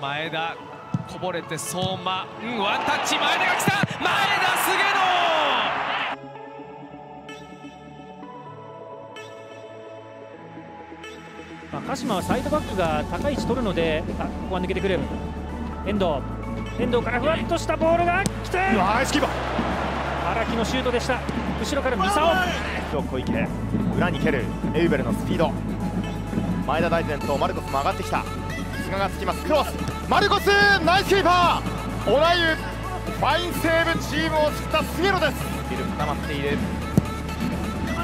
前田こぼれて相馬、うん、ワンタッチ前田が来た。前田菅野。まあ、鹿島はサイドバックが高い位置取るのであここは抜けてくる。遠藤。遠藤からふわっとしたボールが来て。ナイスキーパー。荒木のシュートでした。後ろから三沢小池裏に蹴る。エウベルのスピード。前田大然とマルコスも上がってきた菅がつきます。クロス。マルコスナイスキーパー。オナユファインセーブチームを救った菅野です。ビル固まっている。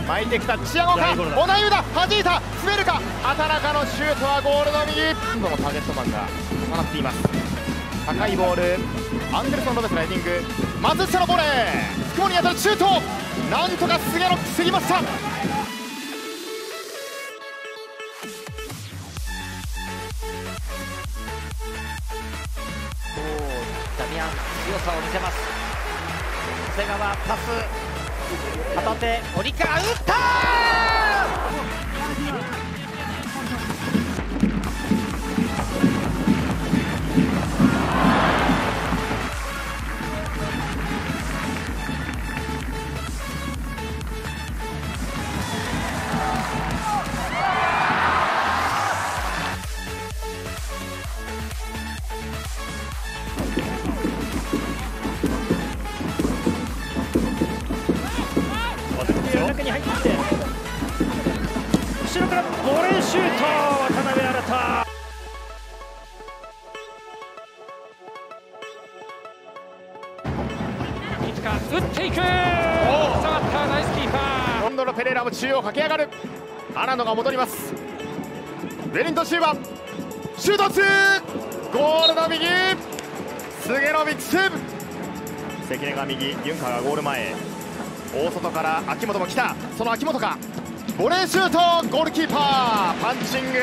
巻いてきたチアゴかオナユだ。弾いた。滑るか。畑中のシュートはゴールの右。今度もターゲットマンが重なっています。高いボール。アンデルソン・ロベスのヘディング。松下のボレー。福森に当たるシュート。なんとか菅野防ぎましたミアン強さを見せます。長谷川パス。片手折川打った中に入ってきて後ろからボレーシュート渡辺新いつか打っていく。下がったナイスキーパー。今度のペレラも中央駆け上がる。荒野が戻ります。ウェリントンシューバ。ーシュート2ゴールの右。菅野ビッチ関根が右。ユンカーがゴール前。大外から秋元も来た。その秋元か。ボレーシュートゴールキーパー。パンチング。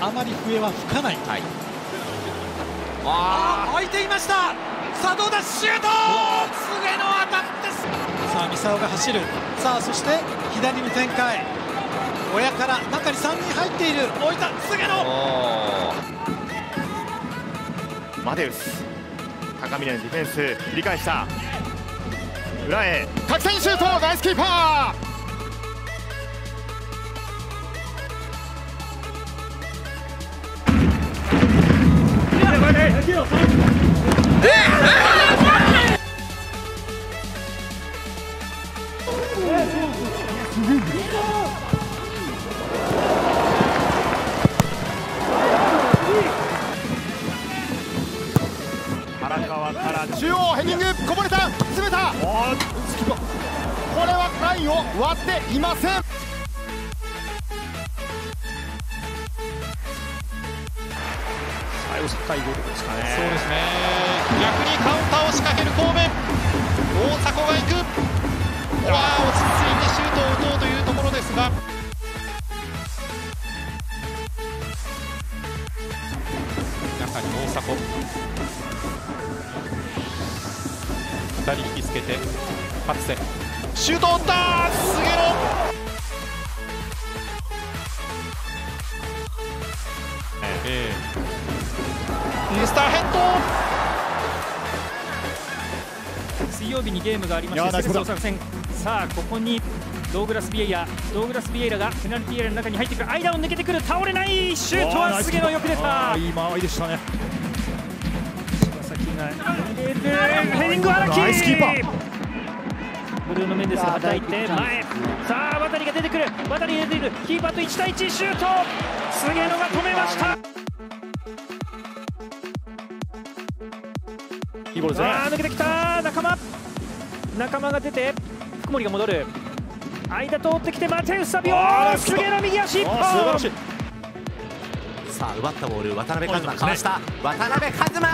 あまり笛は吹かない、はい、あ。あ開いていました。さあどうだシュート!菅野当たってさあ三沢が走る。さあそして左に展開。親から中に3人入っている。置いた菅野マデウス。高峰のディフェンス。繰り返した裏へ。角栓シュートナイスキーパー。から中央ヘディングこぼれた詰めた。これはラインを割っていません最後高いゴールですかねそうですね逆にカウンターを仕掛ける神戸。大迫が行く。ここは落ち着いてシュートを打とうというところですが。中に大迫。2人引きつけて初瀬シュートを打った！菅野！えー、インスターヘッド！水曜日にゲームがありまして作戦。さあここにドーグラス・ビエイラ。ドーグラス・ビエイラがペナルティーエリアの中に入ってくる。間を抜けてくる。倒れない！シュートは菅野よく出た。いい間合いでしたねヘディング荒木ナイスキーパー。ブルーノ・メンデスが叩いて前。さあ渡りが出てくる。渡りが出てくる。キーパーと1対1シュート。菅野が止めました。いいボールですね。抜けてきた。仲間。仲間が出て福森が戻る。間通ってきてマテウスサビ。オ菅野右足。一本さあ奪ったボール。渡辺一馬かわした。渡辺一馬